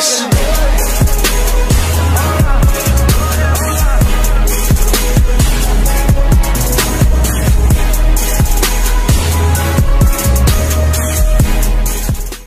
this.